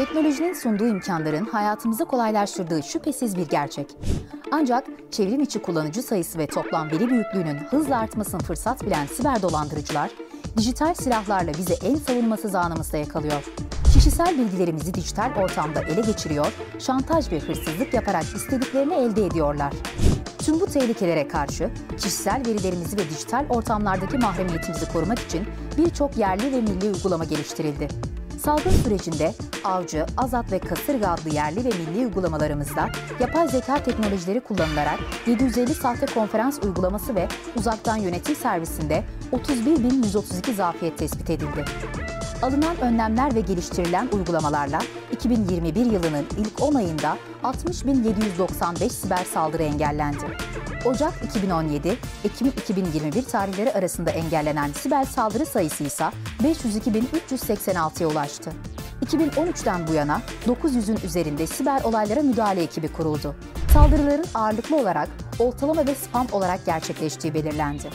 Teknolojinin sunduğu imkanların hayatımızı kolaylaştırdığı şüphesiz bir gerçek. Ancak çevrim içi kullanıcı sayısı ve toplam veri büyüklüğünün hızla artmasını fırsat bilen siber dolandırıcılar, dijital silahlarla bizi en savunmasız anımızda yakalıyor. Kişisel bilgilerimizi dijital ortamda ele geçiriyor, şantaj ve hırsızlık yaparak istediklerini elde ediyorlar. Tüm bu tehlikelere karşı kişisel verilerimizi ve dijital ortamlardaki mahremiyetimizi korumak için birçok yerli ve milli uygulama geliştirildi. Salgın sürecinde Avcı, Azat ve Kasırga adlı yerli ve milli uygulamalarımızda yapay zeka teknolojileri kullanılarak 750 sahte konferans uygulaması ve uzaktan yönetim servisinde 31.132 zafiyet tespit edildi. Alınan önlemler ve geliştirilen uygulamalarla 2021 yılının ilk 10 ayında 60.795 siber saldırı engellendi. Ocak 2017, Ekim 2021 tarihleri arasında engellenen siber saldırı sayısı ise 502.386'ya ulaştı. 2013'ten bu yana 900'ün üzerinde siber olaylara müdahale ekibi kuruldu. Saldırıların ağırlıklı olarak oltalama ve spam olarak gerçekleştiği belirlendi.